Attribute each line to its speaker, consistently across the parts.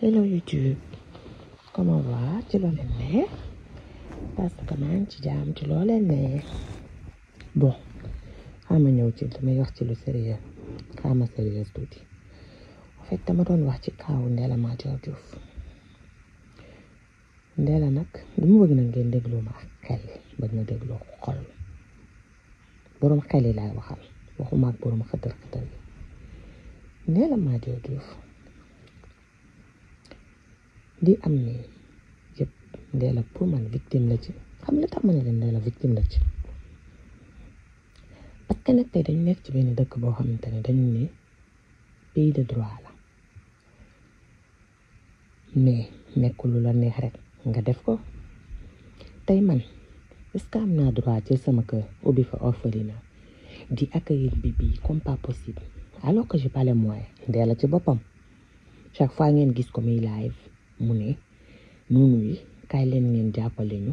Speaker 1: Hello YouTube comment va ci loo leen ne parce que maa ngi ci jaam ci loo leen ne bon xaama ñëw ci damay wax ci lu sérieux xaama sérieux tuuti en fait dama doon wax ci kaawu Ndella Madior Diouf Ndella nag dama bëgg na ngeen dégloo ma ak xel bañ ma dégloo xol boroom xel yi laay waxal waxuma ak boroom xëtër xëtër yi Ndella Madior Diouf di am ni yëpp Ndella pour man victime la ci xam li tax ma ne leen Ndella victime la ci parce que nag tey dañu nekk ci benn dëkk boo xamante ne dañu ne pays de droit la mais nekkul lu la neex rek nga def ko tey man est-ce que am naa droit jël sama kër ubbi fa orphelinat di accueillir Bibi comme pas possible alors que j'ai pas les moyens ndee la ci boppam chaque fois ngeen gis ko muy live mu ne noonu yi kaay leen ngeen jàppale ñu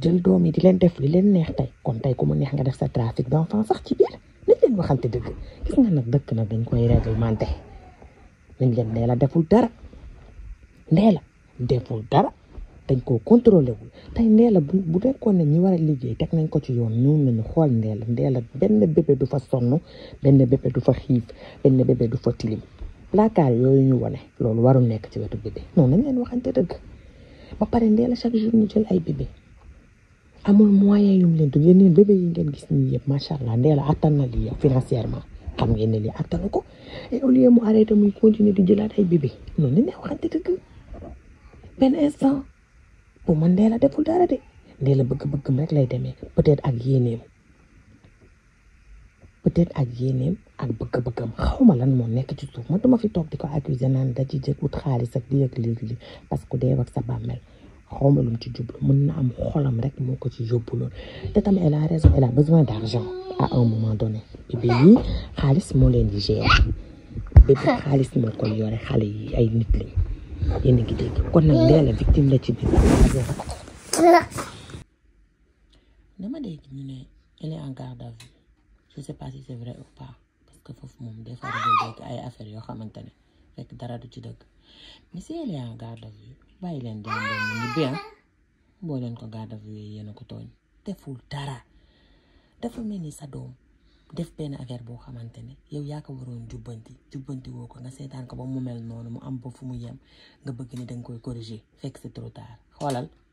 Speaker 1: jël doom yi di leen def li leen neex tey kon tey ku mu neex nga def sa trafic d'enfant sax ci biir nañ leen waxante dëgg gis nga nag dëkk nag dañ koy réglementé nañ leen ndee la deful dara ndee la deful dara dañ koo contrôlé wul tey ndee la bu bu nekkoon ne ñi war a liggéey teg nañ ko ci yoon ñëw nañu xool ndee la ndee la benn bébé du fa sonn benn bébé du fa xiif benn bébé du fa tilim placard yooyu ñu wane loolu warul nekk ci wetu bébé non nañ leen waxante dëgg ba pare ndee la chaque jour ñu jël ay bébé amul moyen yum leen tudd yéen bébé yi ngeen gis nii yëpp macha allah ndee la attan na lii yow financièrement xam ngeen ne lii attanu ko et au lieu mu arrêté muy continuer di jëlaat ay bébé noonu la ne waxante dëgg benn instant pour man ndee la deful dara de ndee la bëgg-bëggam rek lay demee peut-être ak yéeneem peut-être ak yéeneem ak bëgg-bëggam xawma lan moo nekk ci suuf man duma fi toog di ko accuser naan da ci jëg ut xaalis ak lii ak léegi li parce que dee ak sa bàmmeel xawma lu mu ci jublu mën na am xolam rek moo ko ci yóbbu lool te tamit elle a raison elle a besoin d'argent à un moment donné bébé yi xaalis moo leen di gérer bébé xaalis moo koy yore xale yi ay nit lañ yéen a ngi dégg kon nag dee la victime la ci biir dama dégg ñu ne elle est en garde à vue je sais pas si c'est vrai ou pas parce que foofu moom des fois dafay dégg ay affaires yoo xamante ne fekk dara du ci dëgg mais si elle est en garde à vue bàyyi leen dem ba mu ñibbi ah boo leen ko garde à vue yéen a ko tooñ deful dara dafa mel ni sa doom def benn affaire boo xamante ne yow yaa ko waroon jubbanti jubbanti woo ko nga seetaan ko ba mu mel noonu mu am ba fu mu yem nga bëgg ni danga koy corriger fekk c'est trop tard xoolal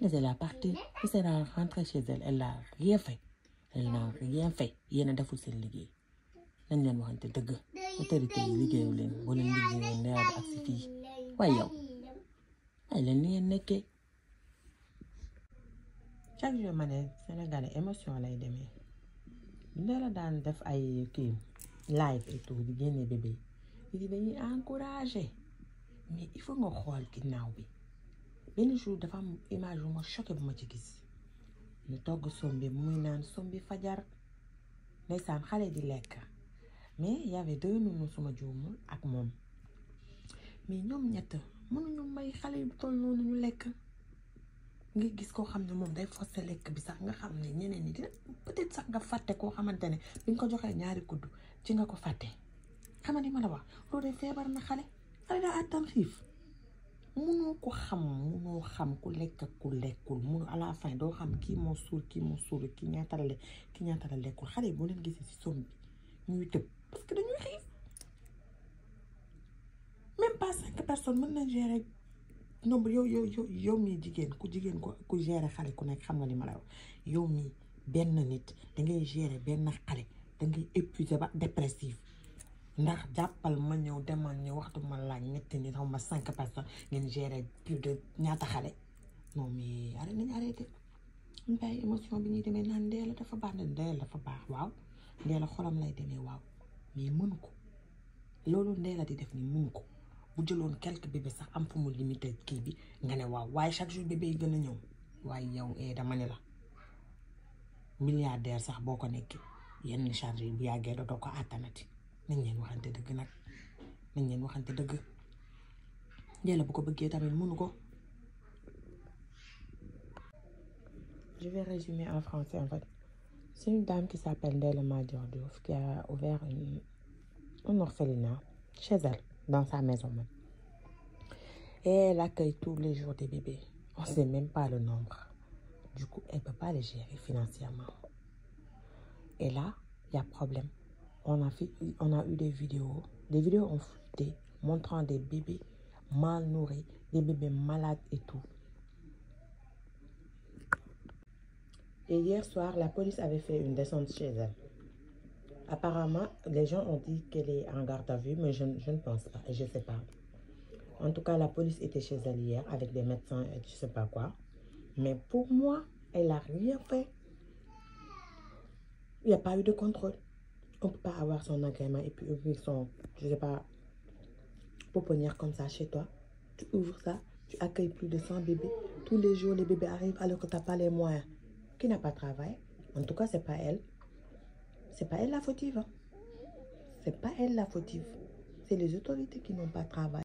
Speaker 1: Laissez la partie. Elle sera rentrée chez elle. Elle n'a rien fait. Elle n'a rien fait. yéen a deful seen liggéey nañ leen waxante dëgg autorité yi liggéeyu leen boo leen liggéeyoon ne yaa ak si fii waaye yow ay leen ni ngeen nekkee chaque jour ma ne Sénégalais émotion lay demee dina la daan def ay kii live et tout di génne bébé yi di dañuy encouragé mais il faut nga xool ginnaaw bi benn jour dafa am image bu ma choqué bu ma ci gis ñu togg sombi muy naan sombi fajar ndeysaan xale di lekk mais y avait deux noonu suma juumul ak moom mais ñoom ñett mënuñu may xale yu toll noonu ñu lekk nga gis koo xam ne moom day forcé lekk bi sax nga xam ne ñeneen ñi dina peut-être sax nga fàtte koo xamante ne bi nga ko joxee ñaari kudd ci nga ko fàtte xamante ni ma la wax loolu de feebar na xale xale daa àttan xiif munoo ko xam munoo xam ku lekk ak ku lekkul munu à la fin doo xam kii moo suur kii moo suur kii ñaata la lekk kii ñaata la lekkul xale yi boo leen gisee si som bi ñuy tëb parce que dañuy xiif même pas cinq personnes mën na gérer non yow yow yow yow mii jigéen ku jigéen ko ku gérer xale ku nekk xam nga li ma la wax yow mii benn nit da ngay gérer benn xale da ngay épuisé ba dépressif ndax jàppal ma ñëw demal ñu waxtu ma laaj ñetti nit xaw ma cinq personnes ngeen gérer plus de ñaata xale non mais arrêté nañu arrêté ñu bàyyi émotion bi ñuy demee naan ndee la dafa baax ne ndee la dafa baax waaw ndee la xolam lay demee waaw mais mënu ko loolu ndee la di def ni mënu ko bu jëloon quelques bébés sax am fu mu limité kii bi nga ne waaw waaye chaque jour bébé yi gën a ñëw waaye yow eh dama ne la milliardaire sax boo ko nekkee yenn charge yi bu yàggee dootoo ko àttanati nañ leen waxante dëgg nag nañ leen waxante dëgg Ndella bu ko bëggee tamit mënu ko. Je vais résumer en français en fait. C'est une dame qui s'appelle Ndella Madior Diouf qui a ouvert une, un orphelinat chez elle, dans sa maison même. Et elle accueille tous les jours des bébés. On ne sait même pas le nombre. Du coup, elle ne peut pas les gérer financièrement. Et là, il y a problème. On a, fait, on a eu des vidéos. Des vidéos ont fuité montrant des bébés mal nourris, des bébés malades et tout. Et hier soir, la police avait fait une descente chez elle. Apparemment, les gens ont dit qu'elle est en garde à vue, mais je, ne pense pas, je ne sais pas. En tout cas, la police était chez elle hier avec des médecins et je ne sais pas quoi. Mais pour moi, elle n'a rien fait. Il n'y a pas eu de contrôle. On ne peut pas avoir son agrément et puis son, je ne sais pas, pouponnière comme ça chez toi. Tu ouvres ça, tu accueilles plus de 100 bébés. Tous les jours, les bébés arrivent alors que tu n'as pas les moyens. Qui n'a pas travail En tout cas, ce n'est pas elle c'est pas elle la fautive. Hein. C'est pas elle la fautive. C'est les autorités qui n'ont pas travaillé.